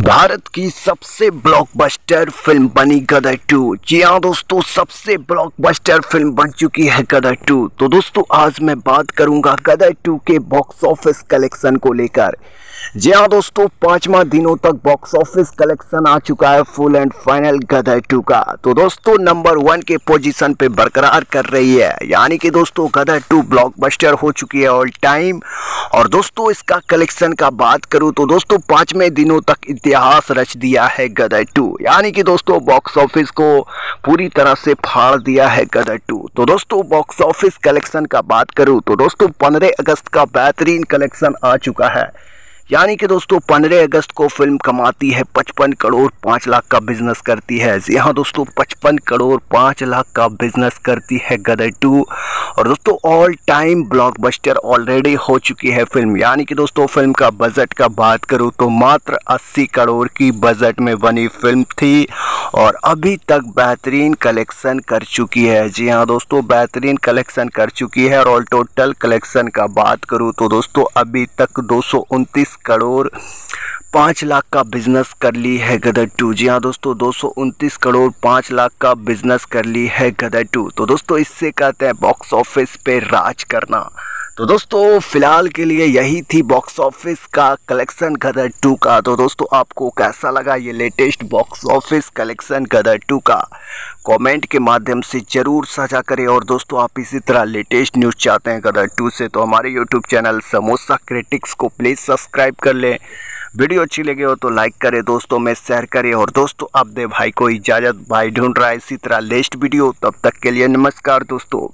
भारत की सबसे blockbuster film बनी गदर टू। जी हाँ दोस्तों, सबसे ब्लॉकबस्टर फ़िल्म बन चुकी है गदर टू। तो दोस्तों, आज मैं बात करूँगा गदर टू के बॉक्स ऑफ़िस कलेक्शन को लेकर। जी हाँ दोस्तों, पांचवा दिनों तक बॉक्स ऑफ़िस कलेक्शन आ चुका है full and final Gadar two का। तो दोस्तों नंबर वन के पोजीशन पे बरकरार कर रही है। यानी कि दोस्तों, गदर टू ब्लॉकबस्टर हो चुकी है ऑल टाइम और दोस्तों, इसका कलेक्शन का बात करूँ तो दोस्तों, पाँचवें दिनों तक इतिहास रच दिया है गदर टू। यानी कि दोस्तों बॉक्स ऑफ़िस को पूरी तरह से फाड़ दिया है गदर टू। तो दोस्तों बॉक्स ऑफ़िस कलेक्शन का बात करूँ तो दोस्तों, पंद्रह अगस्त का बेहतरीन कलेक्शन आ चुका है। यानी कि दोस्तों, पंद्रह अगस्त को फ़िल्म कमाती है पचपन करोड़ पाँच लाख का बिज़नेस करती है। जी हाँ दोस्तों, पचपन करोड़ पाँच लाख का बिज़नेस करती है गदर टू। और दोस्तों ऑल टाइम ब्लॉकबस्टर ऑलरेडी हो चुकी है फ़िल्म। यानी कि दोस्तों, फ़िल्म का बजट का बात करूँ तो मात्र अस्सी करोड़ की बजट में बनी फ़िल्म थी और अभी तक बेहतरीन कलेक्शन कर चुकी है। जी हाँ दोस्तों, बेहतरीन कलेक्शन कर चुकी है और ऑल टोटल कलेक्शन का बात करूँ तो दोस्तों, अभी तक दो सौ उनतीस करोड़ पाँच लाख का बिज़नेस कर ली है गदर टू। जी हाँ दोस्तों, दो सौ उनतीस करोड़ पाँच लाख का बिज़नेस कर ली है गदर टू। तो दोस्तों, इससे कहते हैं बॉक्स ऑफ़िस पे राज करना। तो दोस्तों, फ़िलहाल के लिए यही थी बॉक्स ऑफ़िस का कलेक्शन गदर टू का। तो दोस्तों, आपको कैसा लगा ये latest box office collection Gadar two का? कमेंट के माध्यम से ज़रूर साझा करें और दोस्तों, आप इसी तरह लेटेस्ट न्यूज़ चाहते हैं गदर टू से तो हमारे यूट्यूब चैनल समोसा क्रिटिक्स को प्लीज़ सब्सक्राइब कर लें। वीडियो अच्छी लगे हो तो लाइक करें, दोस्तों, में शेयर करें और दोस्तों अब दे भाई को इजाज़त। भाई ढूंढ रहा है इसी तरह लेस्ट वीडियो तब तक के लिए नमस्कार दोस्तों।